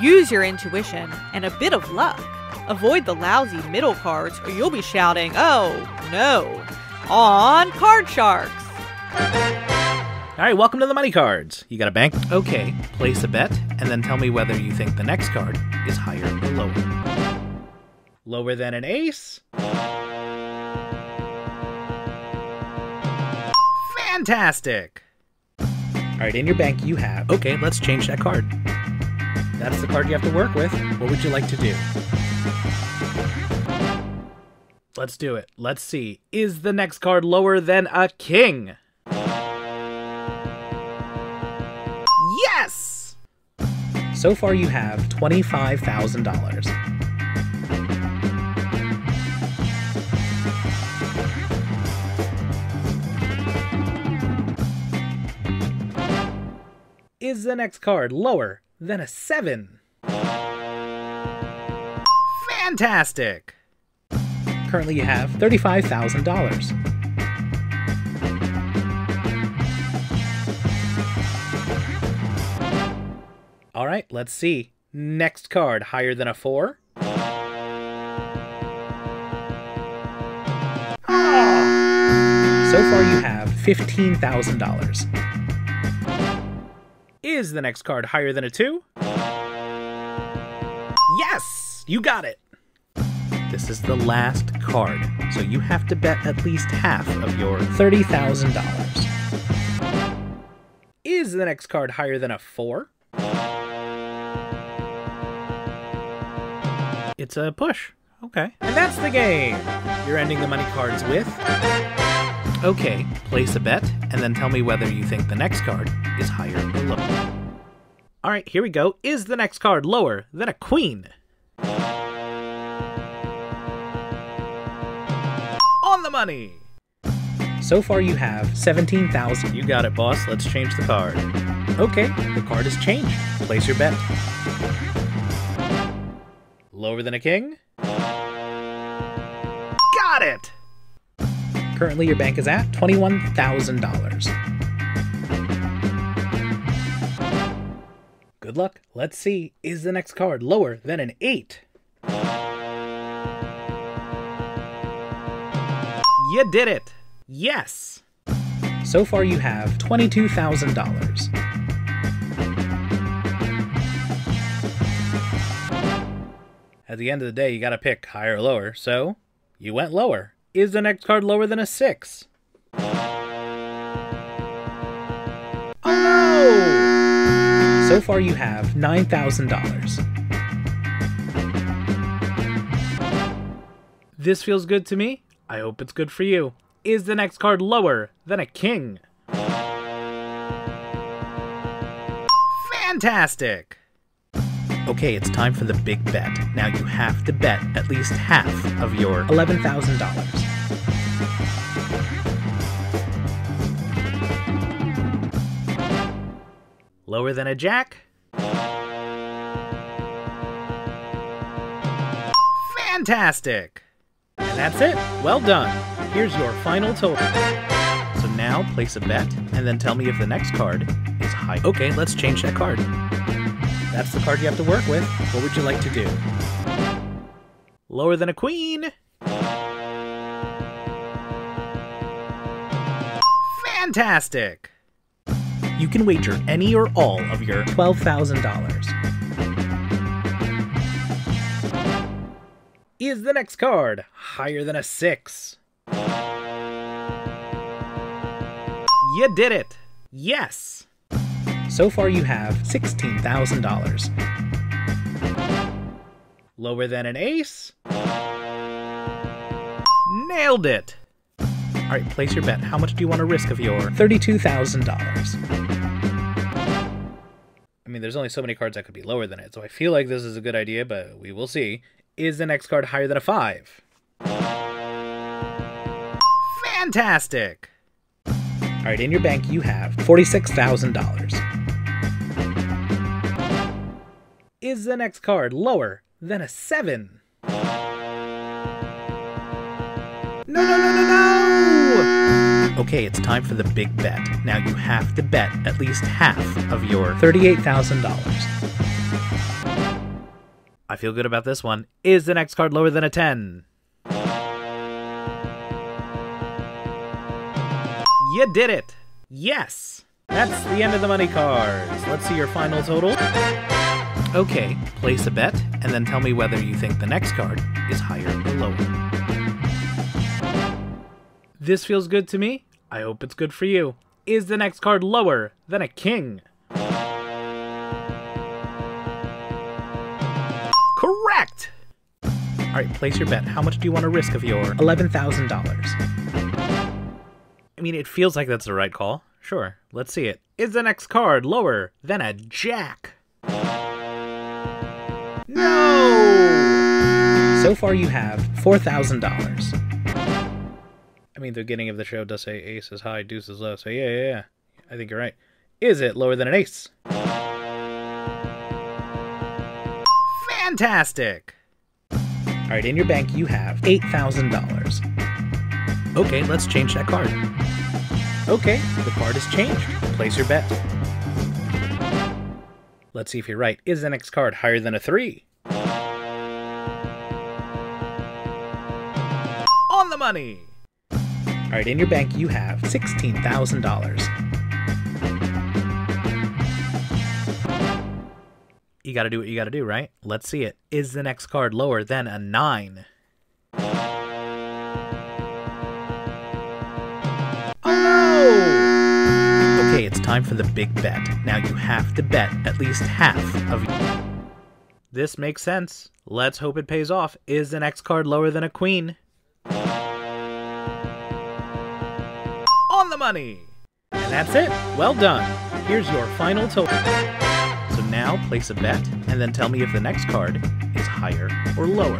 Use your intuition and a bit of luck. Avoid the lousy middle cards or you'll be shouting, oh no, on Card Sharks. All right, welcome to the money cards. You got a bank? Okay, place a bet and then tell me whether you think the next card is higher or lower. Lower than an ace? Fantastic! All right, in your bank you have. Okay, let's change that card. That's the card you have to work with. What would you like to do? Let's do it. Let's see. Is the next card lower than a king? Yes! So far you have $25,000. Is the next card lower than a 7? Fantastic! Currently you have $35,000. All right, let's see. Next card, higher than a 4? Ah! So far you have $15,000. Is the next card higher than a 2? Yes! You got it! This is the last card, so you have to bet at least half of your $30,000. Is the next card higher than a 4? It's a push. Okay. And that's the game! You're ending the money cards with. Okay, place a bet, and then tell me whether you think the next card is higher or. Alright, here we go. Is the next card lower than a queen? On the money! So far you have 17,000. You got it, boss. Let's change the card. Okay, the card is changed. Place your bet. Lower than a king? Got it! Currently, your bank is at $21,000. Good luck. Let's see. Is the next card lower than an 8? You did it! Yes! So far, you have $22,000. At the end of the day, you gotta pick higher or lower, so you went lower. Is the next card lower than a 6? Oh! So far, you have $9,000. This feels good to me. I hope it's good for you. Is the next card lower than a king? Fantastic! Okay, it's time for the big bet. Now you have to bet at least half of your $11,000. Lower than a jack? Fantastic! And that's it. Well done. Here's your final total. So now place a bet and then tell me if the next card is high. Okay, let's change that card. That's the card you have to work with. What would you like to do? Lower than a queen? Fantastic! You can wager any or all of your $12,000. Is the next card higher than a 6? You did it! Yes! So far, you have $16,000. Lower than an ace? Nailed it! Alright, place your bet. How much do you want to risk of your $32,000? I mean, there's only so many cards that could be lower than it, so I feel like this is a good idea, but we will see. Is the next card higher than a 5? Fantastic! Alright, in your bank you have $46,000. Is the next card lower than a 7? No, no, no, no, no! Okay, it's time for the big bet. Now you have to bet at least half of your $38,000. I feel good about this one. Is the next card lower than a 10? You did it! Yes! That's the end of the money cards. Let's see your final total. Okay, place a bet, and then tell me whether you think the next card is higher or lower. This feels good to me. I hope it's good for you. Is the next card lower than a king? Correct! Alright, place your bet. How much do you want to risk of your $11,000? I mean, it feels like that's the right call. Sure, let's see it. Is the next card lower than a jack? No! So far you have $4,000. I mean, the beginning of the show does say ace is high, deuce is low, so yeah, yeah, yeah. I think you're right. Is it lower than an ace? Fantastic! Alright, in your bank you have $8,000. Okay, let's change that card. Okay, the card is changed. Place your bet. Let's see if you're right. Is the next card higher than a 3? On the money! Alright, in your bank you have $16,000. You gotta do what you gotta do, right? Let's see it. Is the next card lower than a 9? Okay, it's time for the big bet. Now you have to bet at least half of. This makes sense. Let's hope it pays off. Is the next card lower than a queen? Money! And that's it. Well done. Here's your final total. So now place a bet and then tell me if the next card is higher or lower.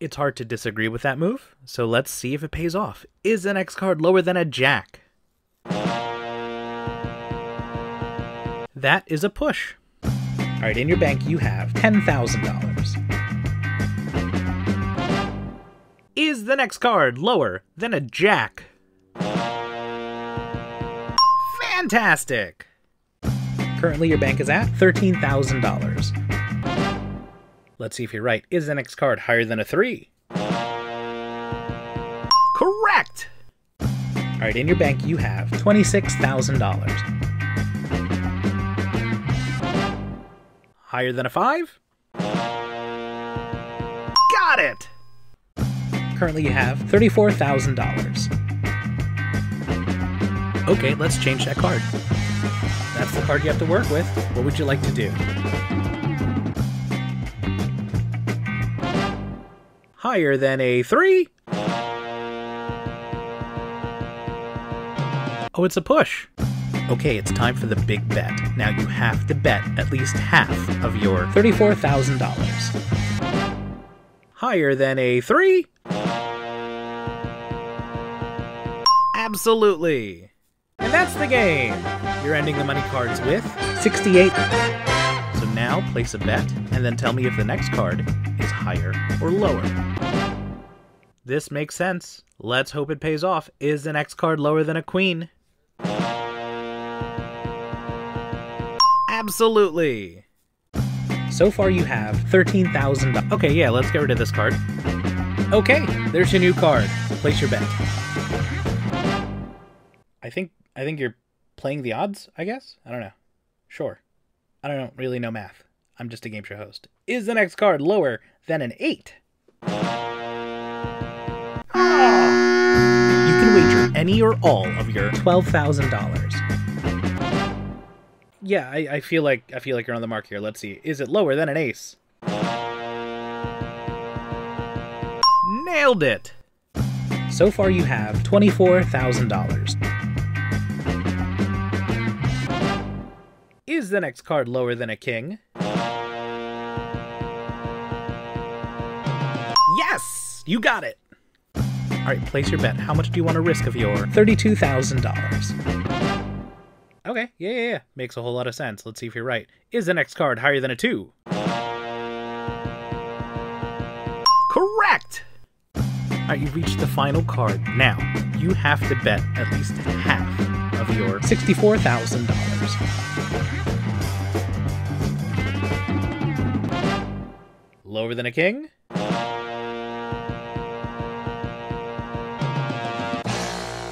It's hard to disagree with that move, so let's see if it pays off. Is the next card lower than a jack? That is a push. Alright, in your bank you have $10,000. The next card lower than a jack? Fantastic! Currently, your bank is at $13,000. Let's see if you're right. Is the next card higher than a 3? Correct! Alright, in your bank you have $26,000. Higher than a 5? Got it! Currently you have $34,000. Okay, let's change that card. That's the card you have to work with. What would you like to do? Higher than a 3? Oh, it's a push. Okay, it's time for the big bet. Now you have to bet at least half of your $34,000. Higher than a 3? Absolutely. And that's the game. You're ending the money cards with 68. So now place a bet and then tell me if the next card is higher or lower. This makes sense. Let's hope it pays off. Is the next card lower than a queen? Absolutely. So far you have 13,000. Okay, yeah, let's get rid of this card. Okay, there's your new card. Place your bet. I think you're playing the odds, I guess? I don't know. Sure. I don't really know math. I'm just a game show host. Is the next card lower than an 8? Ah! You can wager any or all of your $12,000. Yeah, I, I feel like I feel like you're on the mark here. Let's see. Is it lower than an ace? Nailed it! So far you have $24,000. The next card lower than a king? Yes! You got it! Alright, place your bet. How much do you want to risk of your $32,000? Okay, yeah, yeah, yeah. Makes a whole lot of sense. Let's see if you're right. Is the next card higher than a 2? Correct! Alright, you've reached the final card. Now, you have to bet at least half of your $64,000. Lower than a king?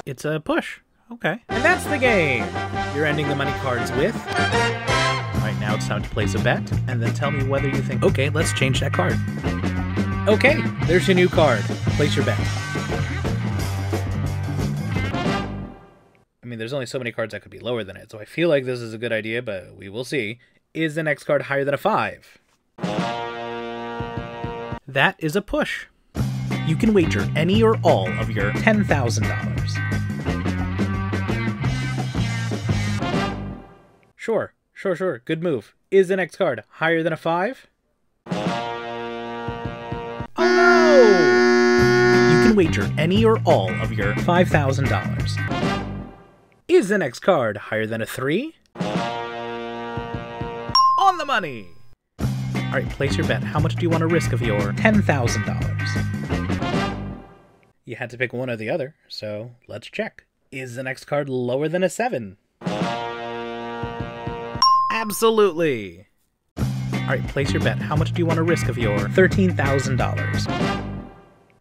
It's a push. Okay. And that's the game. You're ending the money cards with. Alright, now it's time to place a bet, and then tell me whether you think, okay, let's change that card. Okay, there's your new card. Place your bet. I mean, there's only so many cards that could be lower than it, so I feel like this is a good idea, but we will see. Is the next card higher than a 5? That is a push. You can wager any or all of your $10,000. Sure, sure, sure. Good move. Is the next card higher than a 5? Oh! You can wager any or all of your $5,000. Is the next card higher than a 3? On the money! Alright, place your bet. How much do you want to risk of your $10,000? You had to pick one or the other, so let's check. Is the next card lower than a 7? Absolutely! Alright, place your bet. How much do you want to risk of your $13,000?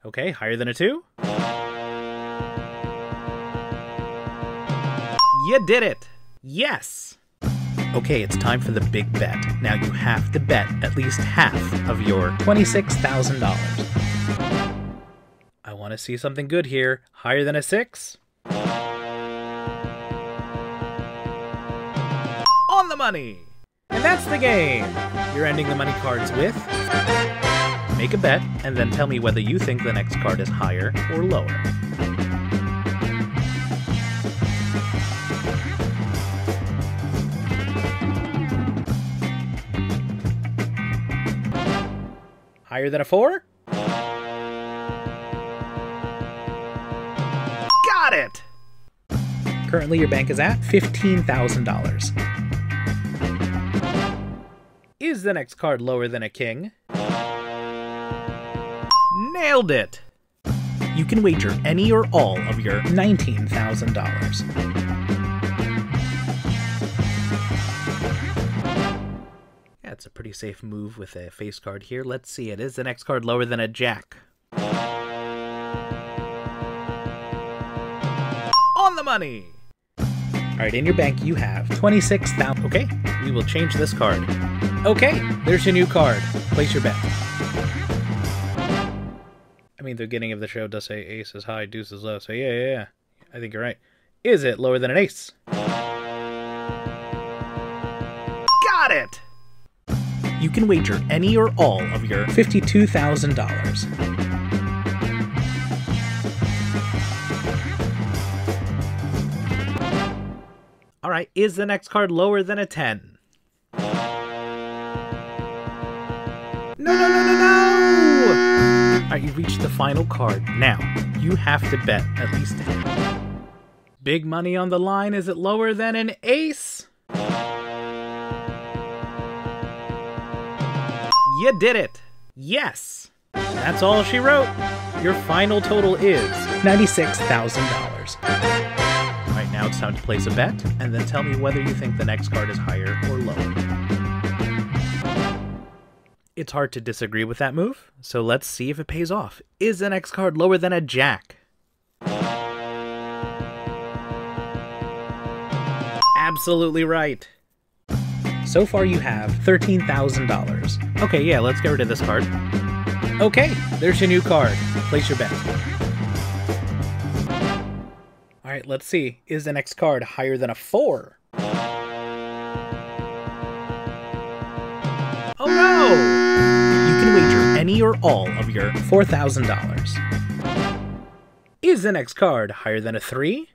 Okay, higher than a 2? You did it! Yes! Okay, it's time for the big bet. Now you have to bet at least half of your $26,000. I want to see something good here. Higher than a 6? On the money! And that's the game! You're ending the money cards with... Make a bet, and then tell me whether you think the next card is higher or lower. Higher than a 4? Got it! Currently, your bank is at $15,000. Is the next card lower than a king? Nailed it! You can wager any or all of your $19,000. That's a pretty safe move with a face card here. Let's see it. Is the next card lower than a jack? On the money! Alright, in your bank you have 26,000. Okay, we will change this card. Okay, there's your new card. Place your bet. I mean, the beginning of the show does say ace is high, deuce is low, so yeah, yeah, yeah. I think you're right. Is it lower than an ace? Got it! You can wager any or all of your $52,000. Alright, is the next card lower than a 10? No, no, no, no, no! Alright, you've reached the final card. Now, you have to bet at least 10. Big money on the line. Is it lower than an ace? You did it! Yes! That's all she wrote. Your final total is $96,000. Right now it's time to place a bet, and then tell me whether you think the next card is higher or lower. It's hard to disagree with that move, so let's see if it pays off. Is the next card lower than a jack? Absolutely right. So far you have $13,000. Okay, yeah, let's get rid of this card. Okay, there's your new card. Place your bet. Alright, let's see. Is the next card higher than a 4? Oh no! You can wager any or all of your $4,000. Is the next card higher than a 3?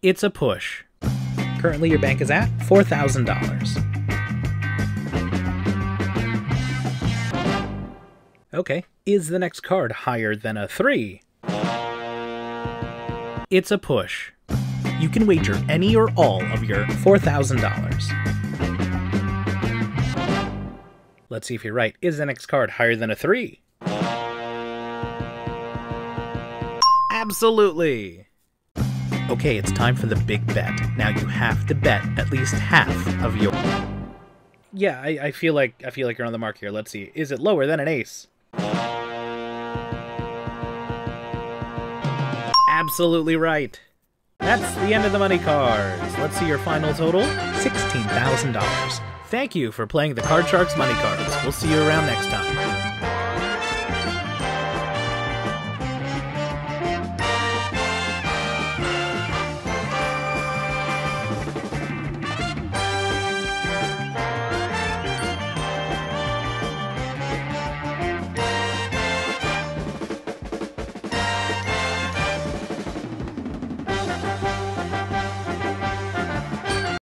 It's a push. Currently, your bank is at $4,000. Okay, is the next card higher than a 3? It's a push. You can wager any or all of your $4,000. Let's see if you're right. Is the next card higher than a 3? Absolutely! Okay, it's time for the big bet. Now you have to bet at least half of your... Yeah, I, I feel like I feel like you're on the mark here. Let's see. Is it lower than an ace? Absolutely right. That's the end of the money cards. Let's see your final total $16,000. Thank you for playing the Card Sharks Money Cards. We'll see you around next time.